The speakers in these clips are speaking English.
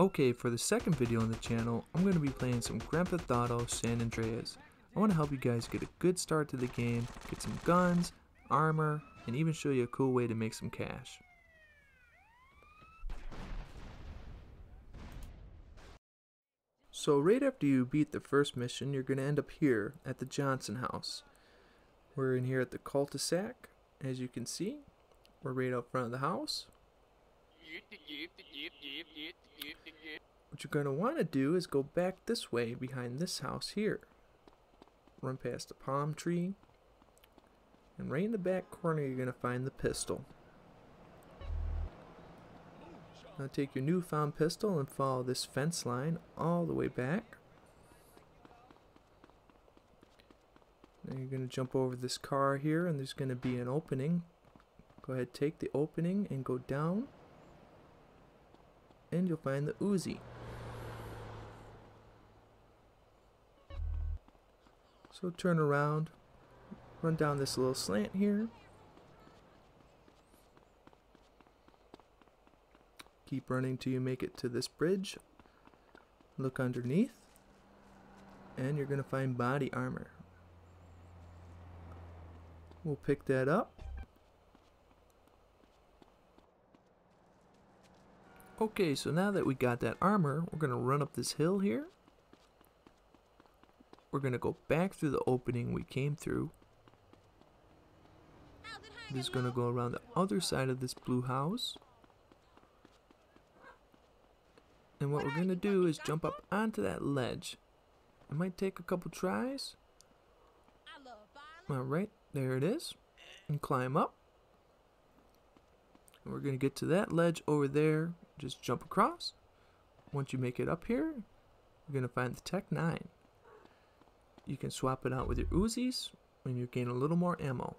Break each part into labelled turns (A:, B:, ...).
A: Okay, for the second video on the channel, I'm going to be playing some Grand Theft Auto San Andreas. I want to help you guys get a good start to the game, get some guns, armor, and even show you a cool way to make some cash. So right after you beat the first mission, you're going to end up here at the Johnson house. We're in here at the cul-de-sac, as you can see. We're right up front of the house. What you're going to want to do is go back this way behind this house here. Run past a palm tree. And right in the back corner you're going to find the pistol. Now take your newfound pistol and follow this fence line all the way back. Now you're going to jump over this car here and there's going to be an opening. Go ahead, take the opening and go down. And you'll find the Uzi. So turn around, run down this little slant here. Keep running till you make it to this bridge. Look underneath. And you're going to find body armor. We'll pick that up. Okay, so now that we got that armor, we're going to run up this hill here. We're going to go back through the opening we came through. This is going to go around the other side of this blue house. And what we're going to do is jump up onto that ledge. It might take a couple tries. Alright, there it is. And climb up. And we're going to get to that ledge over there. Just jump across. Once you make it up here, you're going to find the Tec-9. You can swap it out with your Uzis, and you gain a little more ammo.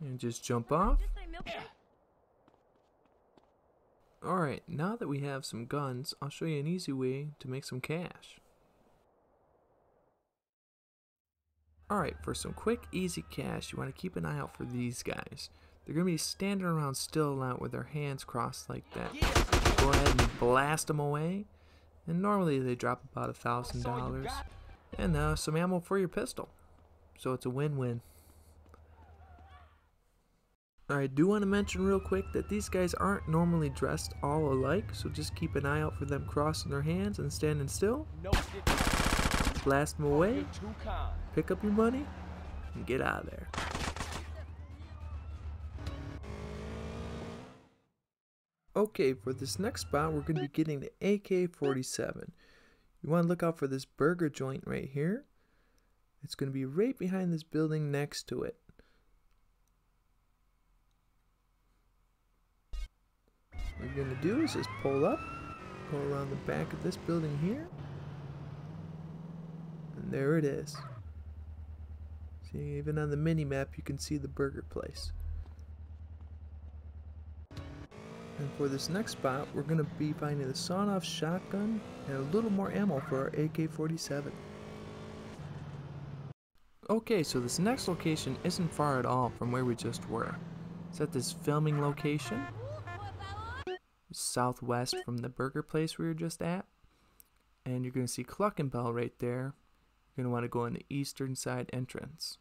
A: And just jump off. Alright, now that we have some guns, I'll show you an easy way to make some cash. Alright, for some quick, easy cash, you want to keep an eye out for these guys. They're going to be standing around still a lot with their hands crossed like that. Go ahead and blast them away. And normally they drop about a thousand dollars. And uh, some ammo for your pistol. So it's a win-win. I do want to mention real quick that these guys aren't normally dressed all alike, so just keep an eye out for them crossing their hands and standing still. Blast them away, pick up your money, and get out of there. Okay, for this next spot, we're going to be getting the AK-47. You want to look out for this burger joint right here. It's going to be right behind this building next to it. What you're going to do is just pull up, go around the back of this building here, and there it is. See, even on the mini map you can see the burger place. And for this next spot, we're going to be finding the sawn-off shotgun and a little more ammo for our AK-47. Okay, so this next location isn't far at all from where we just were. It's at this filming location, southwest from the burger place we were just at. And you're going to see Cluckin' Bell right there. You're going to want to go in the eastern side entrance.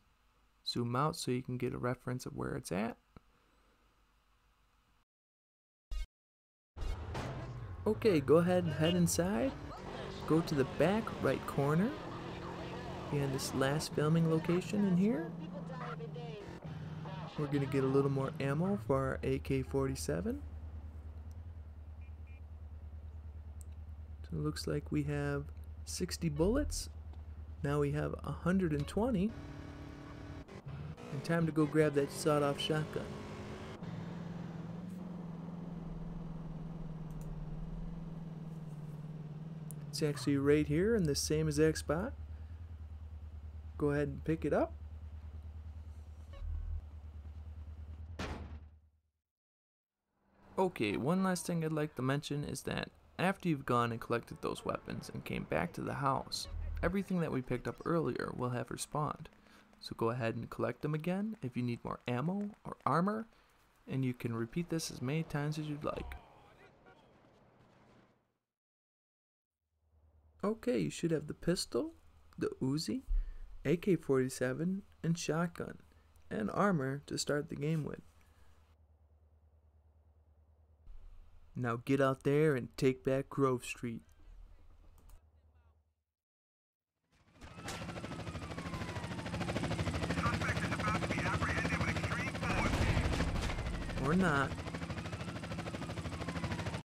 A: Zoom out so you can get a reference of where it's at. Okay, go ahead and head inside. Go to the back right corner. And this last filming location in here. We're to get a little more ammo for our AK-47. So it looks like we have 60 bullets. Now we have 120. And time to go grab that sawed-off shotgun. It's actually right here in the same exact spot. Go ahead and pick it up. Okay, one last thing I'd like to mention is that after you've gone and collected those weapons and came back to the house, everything that we picked up earlier will have respawned. So go ahead and collect them again if you need more ammo or armor, and you can repeat this as many times as you'd like. Okay, you should have the pistol, the Uzi, AK-47, and shotgun, and armor to start the game with. Now get out there and take back Grove Street. Or not.